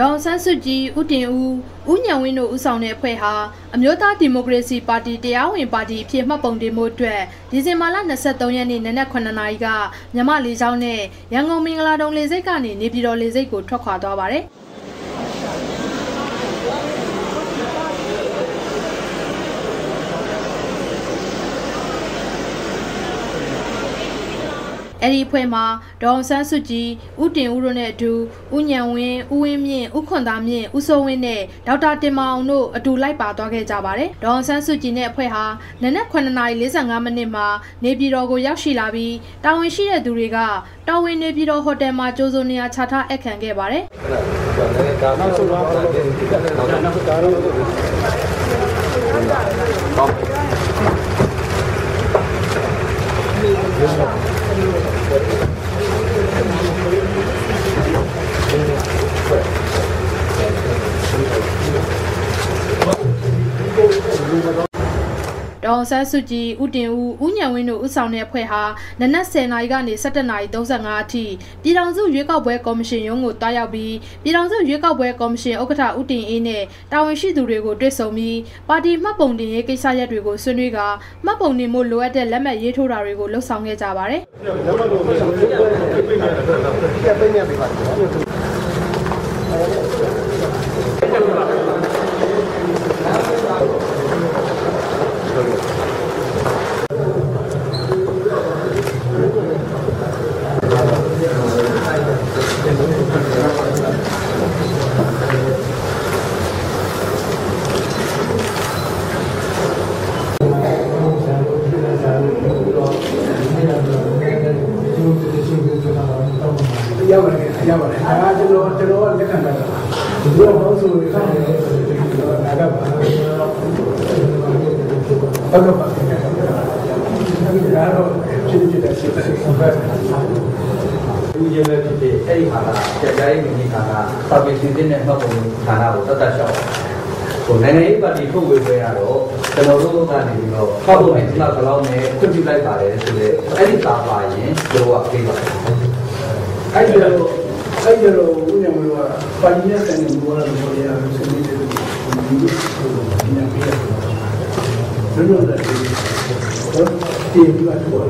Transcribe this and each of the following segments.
ဒေါအောင်ဆန်းစုကြည်ဦးတင်ဦးဦးညံဝင်းတို့ဦးဆောင်တဲ့အဖွဲ့ဟာအမျိုးသားဒီမိုကရေစီပါတီတရားဝင်ပါတီအဖြစ်မှတ်ပုံတင်မှုအတွက်ဒီဇင်ဘာလ23ရက်နေ့နနက်9:00နာရီကမြမလေးချောင်းနဲ့ရန်ကုန်မင်္ဂလာတုံလေစိတ်ကနေနေပြည်တော်လေစိတ်ကိုထွက်ခွာသွားပါတယ်။ အဲ့ဒီအဖွဲ့မှာဒေါအောင်ဆန်းစုကြည်ဦးတင်ဦးတို့နဲ့အတူဦးညံဝင်းဦးဝင်းမြင့်ဦးခွန်သားမြင့်ဦးစိုးဝင်းနဲ့ဒေါက်တာတင်မောင်တို့အတူလိုက်ပါသွားခဲ့ကြပါတယ်ဒေါအောင်ဆန်းစုကြည်နဲ့အဖွဲ့ဟာနနက်9:45မိနစ်မှာနေပြည်တော်ကိုရောက်ရှိလာပြီးတာဝန်ရှိတဲ့သူတွေကတော်ဝင်နေပြည်တော်ဟိုတယ်မှာကြိုးစုံနေရာချထားအခန့်ခဲ့ပါတယ်နောက်ဆုံးတော့နောက်ဆုံးတော့ဒေါ အောင်ဆန်းစုကြည်ဦးတင်ဦးဦးညံဝင်းတို့ဦးဆောင်တဲ့အဖွဲ့ဟာနနက်10:00နာရီကနေ17:35နာရီအထိပြည်ထောင်စုရွေးကောက်ပွဲကော်မရှင်ရုံးကိုတွားရောက်ပြီးပြည်ထောင်စုရွေးကောက်ပွဲကော်မရှင်ဥက္ကဋ္ဌဦးတင်အေးနဲ့တာဝန်ရှိသူတွေကိုတွေ့ဆုံပြီးပါတီမှတ်ပုံတင်ရေးကိစ္စရပ်တွေကိုဆွေးနွေးကာမှတ်ပုံတင်မှုလိုအပ်တဲ့လက်မှတ်ရေးထိုးတာတွေကိုလှုပ်ဆောင်ခဲ့ကြပါတယ်ရော က်ပါတယ်ရောက်ပါတယ်ဒါကကျွန်တော်ကျွန်တော်လက်ခံတာဒီလိုတော့ဆိုရခံတယ်ဒါကပါဘာလို့ပါလဲဒါတော့ဖြစ်ဖြစ်တဲ့ဖြစ်တဲ့ဆက်ပဲလူချင်းပဲဖြစ်ဖြစ်အဲ့ဒီဟာကကြက်တိုင်းမိခါကပါပီစင်တဲ့မှတ်ပုံဌာနကိုတတ်တတ်ရှောက်ဟိုနိုင်ငံရေးပါတီထုတ်ဝေခွင့်ရတော့ကျွန်တော်တို့ကနေပြီးတော့ဖောက်လို့ဒီလောက်ကတော့နဲ့ခွင့်ပြုလိုက်ပါတယ်ဆိုတော့အဲ့ဒီသာပါရင်လောကပေးပါတယ်အဲ့ဒီတော့အဲ့ဒီတော့ဦးညမလို့ကပါညက်တဲ့ဘူရာလိုရအောင်ဆက်နေတယ်ဒီလိုညံပြရတယ် ဘယ်လိုလဲတော့ဒီကတော့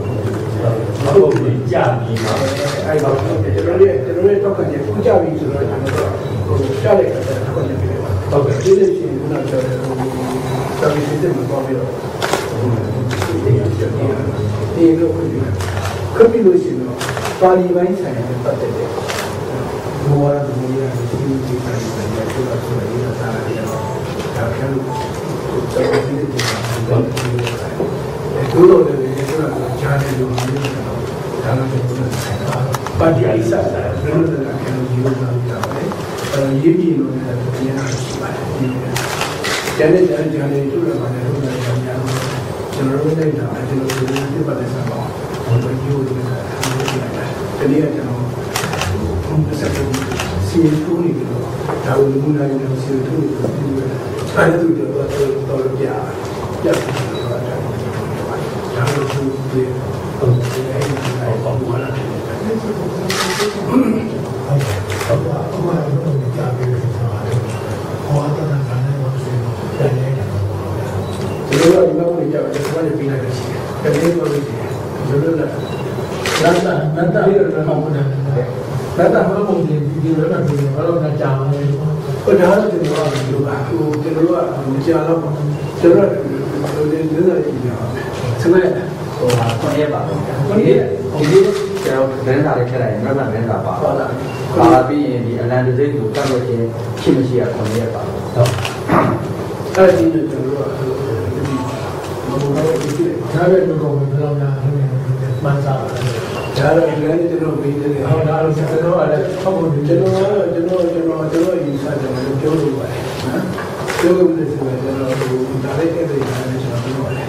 ဟုတ်ပြီကြာပြီပါအဲ့တော့ကျွန်တော်တို့ကျွန်တော်တို့တော့ကနေခုကြပြီဆိုတော့ကျွန်တော်တို့ဟိုရှားလိုက်တဲ့ခုနေပြီဟုတ်ကဲ့ဒီလိုရှိရင်ကတော့ကျွန်တော်တို့တာပြီးစစ်မှာပေါ့ပြီးတော့ဒီလိုရှိရင်ဒီလိုခုနေခု ပြီးလို့ရှိရင်တော့ပါလီပိုင်းဆိုင်ရာပတ်သက်တဲ့ဘောရဒမီယာဒီစီဒီဆိုင်ရာတွေတော့ဆိုရည်တာလာတယ်တော့ဒါကလည်းကျွန်တော်ဒီလိုတော့ဒီလိုလည်းကျွန်တော်ကြားနေလို့မျိုးတော့ဒါလည်းကျွန်တော်ပါတီအိစာတာဘယ်လိုလဲကျွန်တော်ယူလာကြတယ်အဲရေးပြီးလို့လည်းပြန်လာရှိပါတယ်ကျန်တဲ့ကျန်တဲ့ကျန်တဲ့တို့လည်းပါတယ်တို့လည်းကျန်ကြတယ်ကျွန်တော်တို့လည်းဒါကျွန်တော်တို့ဒီပတ်သက်ဆောင်ဟိုလိုယူလို့လ ည်းတနည်းကျွန်တော်ဘုံစက်ကိုစီထိုးနေပြီးတော့ဒါကိုလူနာနေစီထိုးနေပြီးတော့အဲ့ဒါတို့တော့တော့ပြပြပြဒါလို့သူဒီဟုတ်တယ်အဲ့ဒီအဲ့ပေါ့ဘာလဲဟုတ်ပါဘူးဘာလို့ကြားပြီးတော့ဟောတာကလည်းတော့ဆိုတော့တယ်ဒီလိုတော့ဒီမှာကိုကြောက်တယ်ဘာလို့ပြီးလိုက်လဲရှိတယ်တကယ်တော့ဒီလိုလဲ လာတာနတ်တာရတော့မှမဟုတ်တယ်လာတာမှမဟုတ်ဘူးဒီလိုတော့ဒီလိုတော့ကြာပါလေဟိုဒါတော့ဒီလိုကဒီလိုပါဟိုကျွန်တော်တို့ကမကြာတော့ကျွန်တော်တို့ဒီလိုနေနေကြပါဆမဲဟိုဟာခွန်ရဲပါဘူးဒီဒီကျွန်တော်သတင်းစာလေးထည့်လိုက်ရင်မှတ်မှတ်သတင်းစာပါပါပါလာပြီးရင်ဒီအလန်တစိမ့်ကိုတတ်လို့ချင်းရှိမရှိရခွန်ရဲပါဟုတ်အဲ့ဒီကျွန်တော်တို့ကဒီလိုဒီဒီဒါပဲဒီကောင်ဘယ်လောက်များမှန်းစားပါလဲ ဒါတော့ဒီလည်းကျွန်တော်ပြီးတယ်ဟောဒါလို့ကျွန်တော်ကလည်းဟုတ်ဘူးဒီကျွန်တော်ကတော့ကျွန်တော်ကျွန်တော်ကျွန်တော်ယူဆတယ်ပြောလို့ပါတယ်နော်ပြောလို့လည်းဆိုတော့ကျွန်တော်ဟိုဒါလေးအဲ့ဒီဒါလေးကျွန်တော်ပြောပါတယ်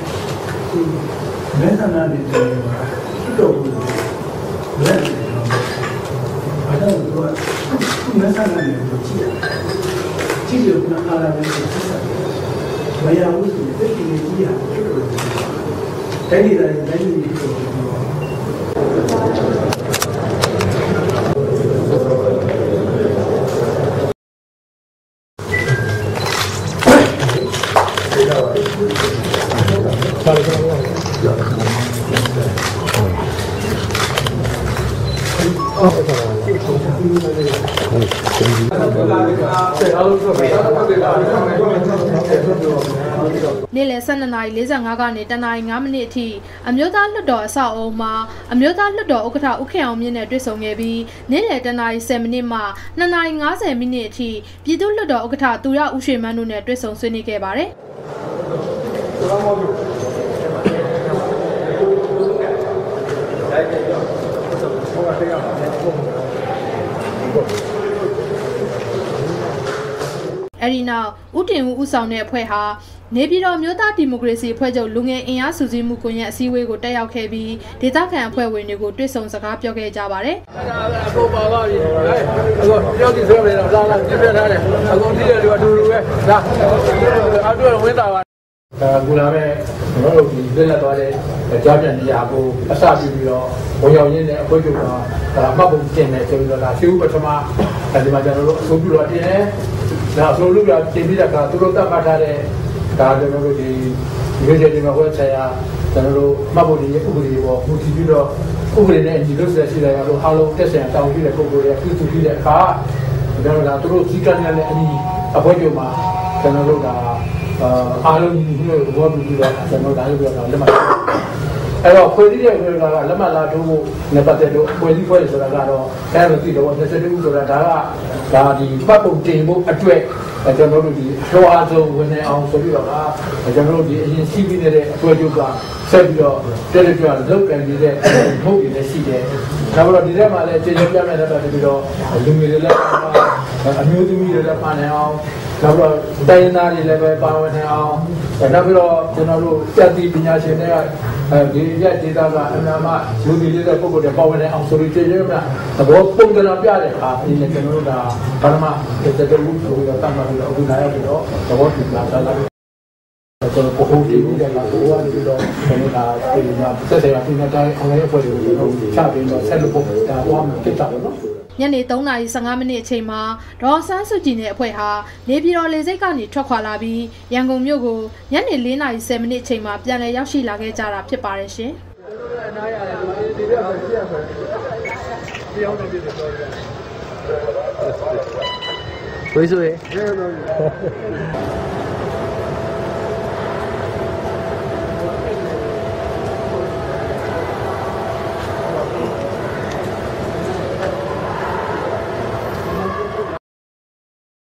မဲဆန္ဒနဲ့ကျွန်တော်ကတော်ဘူးလက်ကျွန်တော်အဲ့တော့သူကမဲဆန္ဒနဲ့ကိုကြည့်ရတယ်ကြည့်လို့ကအားရမယ်ဆက်ဆက်မရဘူးဆိုရင်တိတ်တိတ်ကြည့်ရတယ်တော်တော်တိုင်းဒီတိုင်းတိုင်းဒီ နေ့လယ်12:45ကနေတနာရီ9မိနစ်အထိအမျိုးသားလွှတ်တော်အဆောက်အအုံမှာအမျိုးသားလွှတ်တော်ဥက္ကဋ္ဌဦးခင်အောင်မြင့်နဲ့တွေ့ဆုံခဲ့ပြီးနေ့လယ်တနာရီ10မိနစ်မှ2နာရီ50မိနစ်အထိပြည်သူ့လွှတ်တော်ဥက္ကဋ္ဌသူရဦးရွှေမန်းတို့နဲ့တွေ့ဆုံဆွေးနွေးခဲ့ပါတယ်။ အဲဒီနောက်ဦးတင်ဦးဦးဆောင်တဲ့အဖွဲ့ဟာနေပြည်တော်မြို့သားဒီမိုကရေစီအဖွဲ့ချုပ်လူငယ်အင်အားစုစည်းမှုကွန်ရက်အစည်းအဝေးကိုတက်ရောက်ခဲ့ပြီးဒေသခံအဖွဲ့ဝင်တွေကိုတွေ့ဆုံစကားပြောခဲ့ကြပါတယ်အကုန်ပါပါပြီအကုန်ပြောကြည့်ဆိုရမယ်တော့လာလာပြပြထားတယ်အကုန်ကြည့်တဲ့လူအတူတူပဲဒါအတူဝင်းတာပါဒါကူလာမဲ့ကျွန်တော်တို့ဒီလက်လက်သွားတဲ့ကြားပြန်နေရာကိုအစပြုပြီးတော့ဝင်ရောက်ရင်းနဲ့အခွင့်အရေးကဒါမှတ်ပုံတင်တယ်ဆိုပြီးတော့ဒါရှိဦးပထမအဲဒီမှာကျွန်တော်တို့အဆိုပြုတော့တင်တယ် ဒါအဆိုပြုတော့တင်ပြီးတော့သူတို့တတ်မှတ်ထားတဲ့ဒါကျွန်တော်တို့ဒီဒီကြတဲ့မှာကိုဆက်ရကျွန်တော်တို့မှတ်ပုံတင်ရဲ့ဥပဒေပေါ်မူတည်ပြီးတော့ဥပဒေနဲ့ညီလို့ဆက်ရှိတယ်ကတော့အားလုံးတက်ဆိုင်တောင်းပြီးတဲ့ပုံကိုယ်ရဲ့ပြုစုပြီးတဲ့အခါကျွန်တော်တို့ဒါသူတို့စီကံရတဲ့အညီအခွင့်အရေးမှာကျွန်တော်တို့ဒါအားလုံးဒီလိုဘောဘူးပြီးတော့ကျွန်တော်ဒါလည်းပြောတာလက်မှတ် အဲ့တော့ခွေးကြီးရဲ့ခွေးကလက်မှတ်လာထိုးဖို့နဲ့ပတ်သက်လို့ခွေးကြီးခွေးဆိုတာကတော့အဲ့လိုသိတော့22ဦးဆိုတာဒါကဒါဒီပတ်ပုံတင်ဖို့အတွက်ကျွန်တော်တို့ဒီလောအားဆုံးဝင်နေအောင်ဆိုပြီးတော့ကျွန်တော်တို့ဒီအရင်ရှိပြီးနေတဲ့အတွေ့အကြုံကဆက်ပြီးတော့တက်တက်ကြွလောက်ကန်နေတဲ့ထုတ်ရည်ရှိတယ်။ဒါပေမဲ့ဒီထဲမှာလည်းခြေချပြမယ်တော့တပြီးတော့လူငယ်တွေလည်း အမျိုးသမီးတွေလည်းပါနေအောင်နောက်တော့တိုင်းသားတွေလည်းပဲပါဝင်နေအောင်နောက်ပြီးတော့ကျွန်တော်တို့စက်တိပညာရှင်တွေကအဲဒီရက်ဒေတာကအနာမလူကြီးလေးတဲ့ပုံပေါ်တွေပါဝင်နေအောင်ဆိုပြီးကျေကျေမြတ်သဘောပုံကနာပြတဲ့အခါဒီနေ့ကျွန်တော်တို့ကဘာမှတက်တဲ့မှုဆိုတော့တတ်မှပြီးတော့အခုလာရောက်ပြီးတော့သဘောတူလာတာလားကျွန်တော်ကိုဟိုဒီပြီးတော့ဟိုကနေပြီးတော့ကျွန်တော်ကဒီမှာစက်တယ်အပြင်တိုင်းအောင်ရဲ့ဖွဲ့တွေကိုကျွန်တော်ချပြီးတော့ဆက်လို့ပုံဒါဟောမှာဖြစ်တာပေါ့နော် ညနေ3:15မိနစ်အချိန်မှာဒေါ်ဆန်းစုကြည်နဲ့အဖွဲ့ဟာနေပြည်တော်လေဆိပ်ကနေထွက်ခွာလာပြီးရန်ကုန်မြို့ကိုညနေ4:10မိနစ်အချိန်မှာပြန်လည်ရောက်ရှိလာခဲ့ကြတာဖြစ်ပါတယ်ရှင်။နားရတယ်ဒီရက်မှာပြရမယ်ပြောင်းနေပြီတော့ဝိဆိုရေရဲတော့